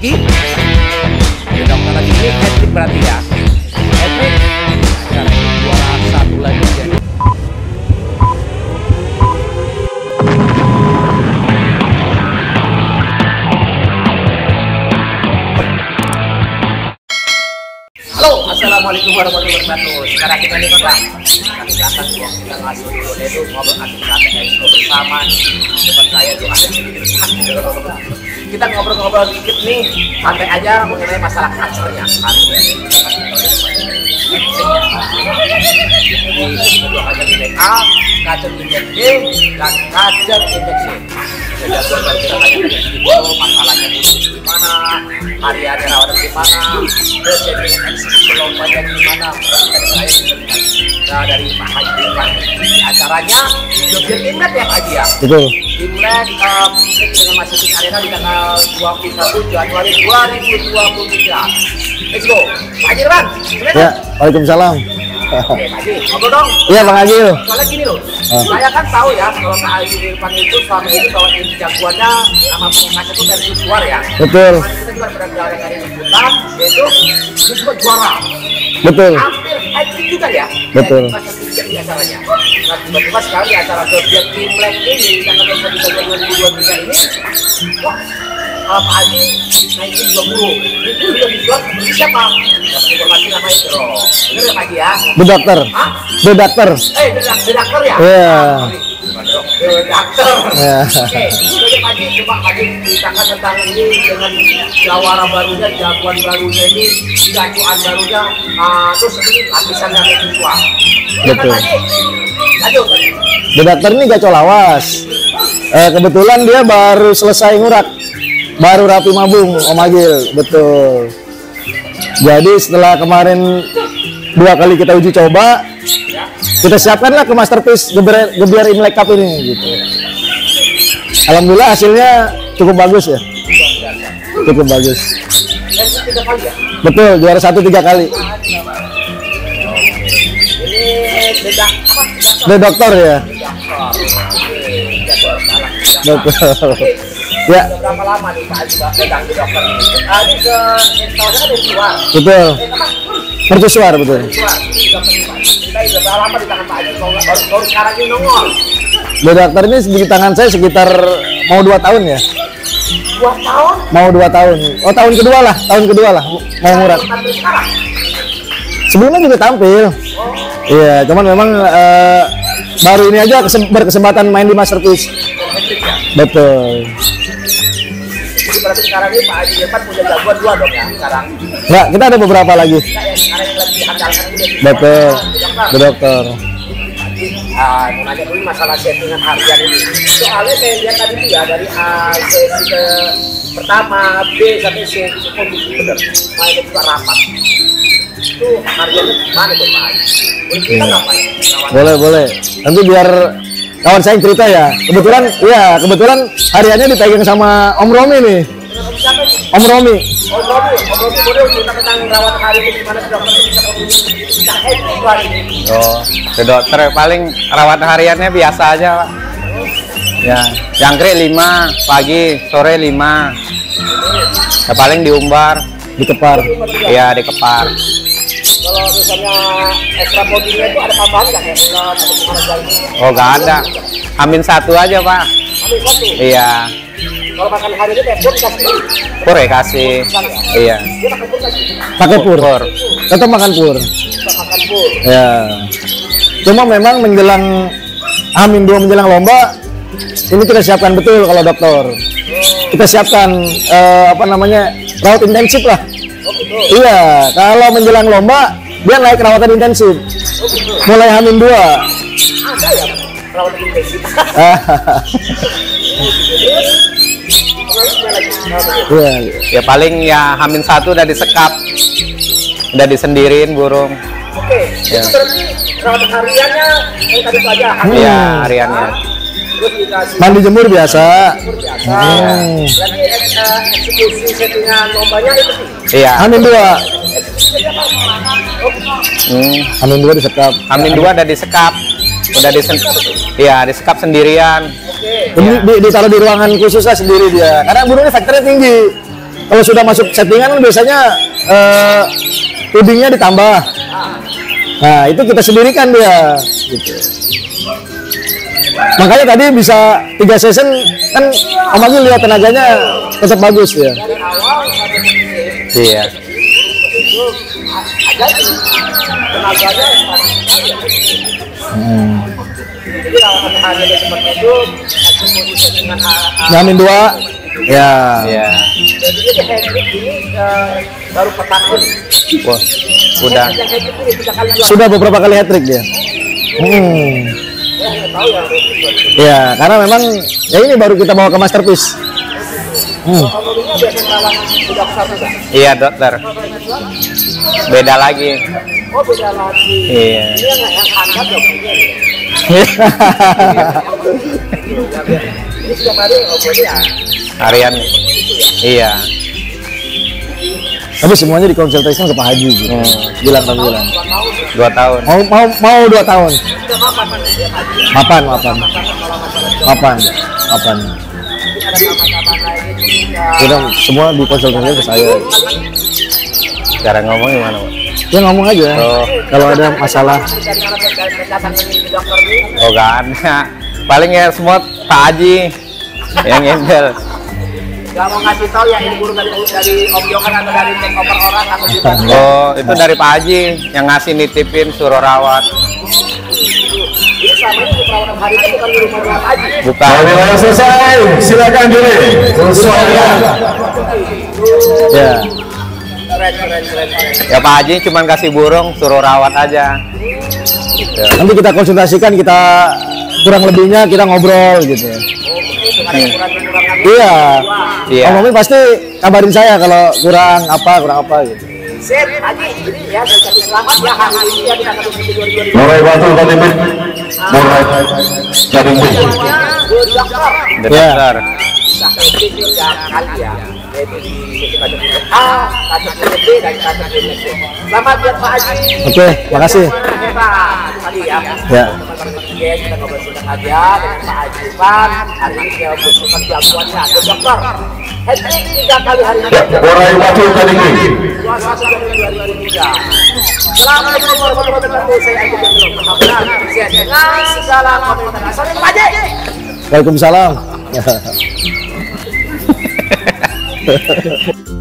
lagi. Di dokter lagi ini hat-trick berarti ya. Hat-trick. Acara ini juara satu lagi jadi. Halo, assalamualaikum warahmatullahi wabarakatuh. Sekarang kita nih Pak, kami datang kita di Kode itu ngobrol asik kata bersama depan saya tuh ada kita ngobrol-ngobrol dikit nih santai aja mengenai masalah hari ini. Jadi dua kaca di BB, dan kaca di BC. Jadi masalahnya hari-hari rawatan gimana, terus jadi lombanya gimana, Nah, dari Pak Haji Iwan. Di acaranya Jogja Imlek ya Pak Haji ya? Betul. Imlek um, dengan Masjid Arena di tanggal 21 Januari 2023. Let's go. Pak Haji Irwan. Ya, Waalaikumsalam. Ngobrol dong. Iya, Bang Agil. Soalnya gini loh, Ah. saya kan tahu ya kalau Pak Haji Irfan itu selama ini bahwa ini jagoannya nama pengangkat itu dari luar ya. Betul. Kemarin kita juga pernah dari liputan, yaitu dia juga juara. Betul. Hampir hat-trick juga ya. Betul. Tiga di acaranya. Nah, tiba-tiba sekali acara Jogja Imlek ini, tanggal 21 2023 ini, kalau Pak Haji naikin 20. Itu dia dijual seperti siapa? Dapat informasi namanya Bro. Bener ya Pak Haji ya? The Doctor. Hah? The Doctor. Eh, the doctor ya? Iya. Ah. The doctor. Iya. Oke, jadi Pak Haji, coba Pak Haji ceritakan tentang ini dengan jawara barunya, jagoan barunya ini, jagoan barunya, ah, terus ini lapisan yang kedua. Betul. Lanjut. The Doctor ini gacor lawas. Eh, kebetulan dia baru selesai ngurak. Baru rapi mabung, Om Agil. Betul. Jadi setelah kemarin dua kali kita uji coba, kita siapkanlah ke masterpiece Gebiar, Gebiar Imlek Cup ini gitu. Alhamdulillah hasilnya cukup bagus ya. Cukup bagus. Betul, juara satu tiga kali. The Doctor ya. Dokter. Betul. Ya, Udah berapa lama nih Pak Haji pegang di dokter ini? Ah, ini ke installnya ada betul. Eh? Mercusuar betul. Dokter ini, Pak. Kita udah berapa lama di tangan Pak Haji? Baru, baru sekarang ini nongol. The Doctor ini di tangan saya sekitar mau dua tahun ya. Dua tahun. Mau dua tahun. Oh tahun kedua lah, tahun kedua lah mau sekarang. Sebelumnya juga tampil. Iya, cuman memang eh, baru ini aja kesem- berkesempatan main di masterpiece. Ya. Betul. Jadi berarti sekarang ini Pak Haji Irfan punya jagoan dua dong ya sekarang. Nggak, kita ada beberapa lagi. Kita yang sekarang yang lagi diandalkan dokter. The Doctor. Ah, mau nanya dulu masalah settingan harian ini. Soalnya saya lihat tadi tuh ya dari A sesi ke pertama B sampai C itu kondisi bener. Mainnya juga rapat. Itu hariannya gimana tuh Pak? Haji? Boleh kita Iya. ngapain? Boleh, boleh. Nanti biar kawan saya yang cerita ya. Kebetulan, iya, kebetulan hariannya dipegang sama Om Romi nih. Om Romi. Oh Robi, oh Robi boleh cerita tentang rawat hari ini gimana sih dokter bisa. Oh, ke dokter paling rawat hariannya biasa aja, Pak. Ya, jangkrik 5 pagi, sore 5. Ya, paling diumbar, Dikepar. iya dikepar. Kalau misalnya ekstra proteinnya itu ada tambahan nggak ya? Oh, gak ada. Amin satu aja, Pak. Ambil satu. Iya, Kalau makan hari ini tepung kasih. pur ya kasih. Iya. Dia makan pun kasih. Pakai pur. Pur. Tetap makan pur. Kita makan pun. Ya. Cuma memang menjelang Amin dua menjelang lomba ini kita siapkan betul kalau dokter. Kita siapkan eh, apa namanya rawat intensif lah. Oh gitu. Iya, kalau menjelang lomba dia naik rawatan intensif. Oh gitu. Mulai Amin dua. Ada ya perawat intensif. Terus gimana lagi? Nah, Iya. Ya paling ya Amin satu udah disekap. Udah disendirin burung. Oke, Ya. itu berarti perawat hariannya yang tadi itu aja. Hmm. Iya, hariannya. Mandi jemur biasa. umur biasa. Hmm. Berarti ek- eksekusi settingan lombanya itu sih. Iya. Amin dua. Hmm. Amin dua disekap. Amin dua udah disekap. Udah disen Iya, disekap sendirian. Oke. Ini di, ditaruh di ruangan khusus lah sendiri dia. Karena burungnya faktornya tinggi. kalau sudah masuk settingan kan biasanya eh, tudingnya ditambah. Nah itu kita sendirikan dia. Gitu. Makanya tadi bisa tiga season kan Om Agil lihat tenaganya tetap bagus ya. Iya. Hmm. Nyamin dua. Ya. Iya. jadi ini baru pertama Wah, udah. yang Hendrik ini tiga kali juara Sudah beberapa kali hat trick dia. Hmm. Ya nggak tahu ya Ya, karena memang ya ini baru kita bawa ke masterpiece. Hmm. Iya, dokter. Beda lagi. oh beda lagi Iya. ini yang yang Tapi semuanya dikonsultasikan ke Pak Haji gitu. Bilang kan bilang. Dua tahun. Mau mau mau dua tahun. mapan Mapan, mapan, mapan, Udah semua dikonsultasikan ke saya. Cara ngomong gimana, Pak? Ya ngomong aja. Oh. Kalau ada masalah. Oh, gak ada. Paling ya semua Pak Haji yang ngendel. Gak mau ngasih tahu ya ini guru dari dari Om Johan atau dari take over orang atau kita Oh, itu dari Pak Haji yang ngasih nitipin suruh rawat. ini selama ini perawatan hari itu bukan di rumah rumah aja Bukan. Kalau selesai, silakan diri. Sesuaikan. Ya. keren keren keren keren Ya Pak Haji cuma kasih burung suruh rawat aja. Gitu. Nanti kita konsultasikan, kita kurang lebihnya kita ngobrol gitu. oh kekurangan Iya. Iya. Om pasti kabarin saya kalau kurang apa, kurang apa gitu. Sip, Haji, ini ya selamat ya hari ini ya kita ketemu di 2020 Mulai batu tadi Mulai jadi dua dokter Iya. ya. Selamat buat Pak Haji. Oke, makasih. Ya. Ya. Ya, kita ngobrol aja dengan Pak Haji Ivan. Hari ini jagoannya, ada dokter. Hendrik tiga kali hari ini. Mulai batu tadi sejak 2003. Assalamualaikum warahmatullahi wabarakatuh. Saya Aji Jamil. Mudah-mudahan sukses dengan segala komentar. Assalamualaikum Pak Haji. Waalaikumsalam.